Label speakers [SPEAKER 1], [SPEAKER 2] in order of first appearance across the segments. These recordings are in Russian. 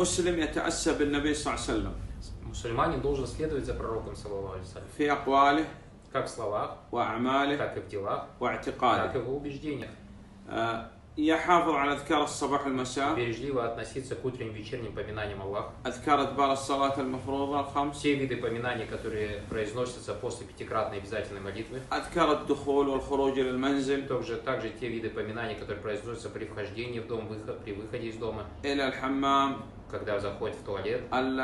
[SPEAKER 1] المسلم يتأسى بالنبي صلى الله عليه وسلم
[SPEAKER 2] Мусульманин должен следовать за пророком, саллаллаху алейхи вассалям,
[SPEAKER 1] في أقواله
[SPEAKER 2] как в словах,
[SPEAKER 1] وأعماله
[SPEAKER 2] так и в делах, так
[SPEAKER 1] واعتقاده
[SPEAKER 2] и в убеждениях.
[SPEAKER 1] آه، يحافظ على أذكار الصباح والمساء
[SPEAKER 2] Бережливо относиться к утренним вечерним поминаниям Аллаха.
[SPEAKER 1] أذكار أدبار الصلاة المفروضة الخمس
[SPEAKER 2] Все виды поминаний, которые произносятся после пятикратной обязательной молитвы.
[SPEAKER 1] أذكار الدخول والخروج إلى المنزل
[SPEAKER 2] Также, также те виды поминаний, которые произносятся при вхождении в дом, выход, при выходе из дома,
[SPEAKER 1] إلى الحمام
[SPEAKER 2] когда заходит в туалет,
[SPEAKER 1] ال-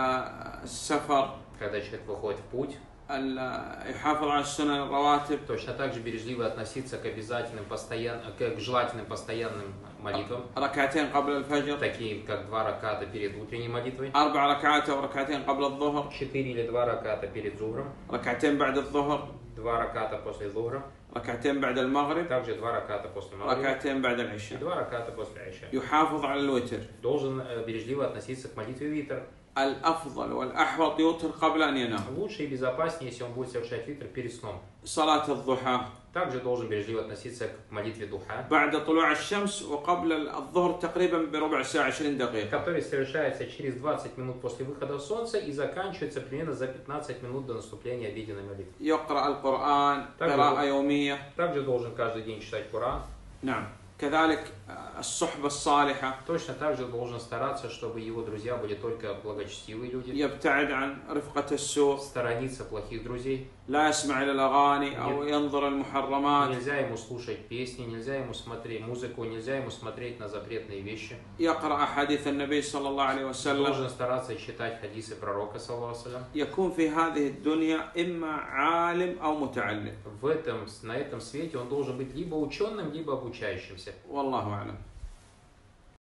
[SPEAKER 1] السفر
[SPEAKER 2] когда человек выходит в путь.
[SPEAKER 1] ال- يحافظ على السنن الرواتب
[SPEAKER 2] Точно так же бережливо относиться к обязательным, постоян... к желательным постоянным молитвам,
[SPEAKER 1] ركعتين قبل الفجر
[SPEAKER 2] такие как два раката перед утренней молитвой,
[SPEAKER 1] أربع ركعات أو ركعتين قبل الظهر
[SPEAKER 2] четыре или два раката перед зухром,
[SPEAKER 1] ركعتين بعد الظهر
[SPEAKER 2] два раката после зухра,
[SPEAKER 1] ركعتين بعد المغرب
[SPEAKER 2] также два раката после магриба
[SPEAKER 1] ركعتين بعد
[SPEAKER 2] и
[SPEAKER 1] العشاء
[SPEAKER 2] два раката после айша.
[SPEAKER 1] يحافظ على الوتر
[SPEAKER 2] Должен э, бережливо относиться к молитве витр.
[SPEAKER 1] الأفضل والأحوط يوتر قبل أن ينام
[SPEAKER 2] Лучше и безопаснее, если он будет совершать витр перед сном.
[SPEAKER 1] صلاة الضحى
[SPEAKER 2] Также должен бережливо относиться к молитве духа,
[SPEAKER 1] بعد طلوع الشمس وقبل الظهر تقريبا بربع ساعة 20 دقيقة
[SPEAKER 2] который совершается через 20 минут после выхода солнца и заканчивается примерно за 15 минут до наступления обеденной молитвы.
[SPEAKER 1] يقرأ القرآن
[SPEAKER 2] طيب.
[SPEAKER 1] قراءة يومية
[SPEAKER 2] Также должен каждый день читать Коран.
[SPEAKER 1] نعم كذلك الصحبة الصالحة
[SPEAKER 2] Точно так же должен стараться, чтобы его друзья были только благочестивые люди.
[SPEAKER 1] يبتعد عن رفقة السوء
[SPEAKER 2] Сторониться плохих друзей.
[SPEAKER 1] لا يسمع إلى الأغاني أو ينظر المحرمات
[SPEAKER 2] Нельзя ему слушать песни, нельзя ему смотреть музыку, нельзя ему смотреть на запретные вещи.
[SPEAKER 1] يقرأ أحاديث النبي صلى الله عليه وسلم
[SPEAKER 2] Должен стараться читать хадисы пророка, саллаху алейхи вассалям.
[SPEAKER 1] يكون في هذه الدنيا إما عالم أو متعلم
[SPEAKER 2] В этом, на этом свете он должен быть либо ученым, либо обучающимся.
[SPEAKER 1] والله أعلم